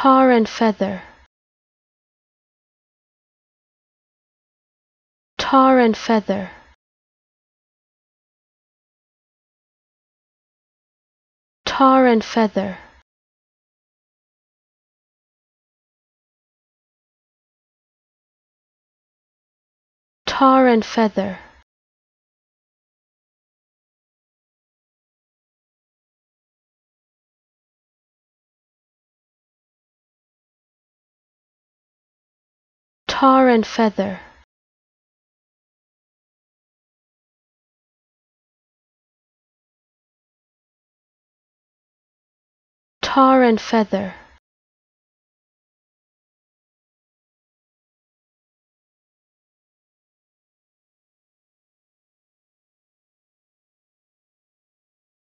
tar and feather. Tar and feather. Tar and feather. Tar and feather tar and feather. Tar and feather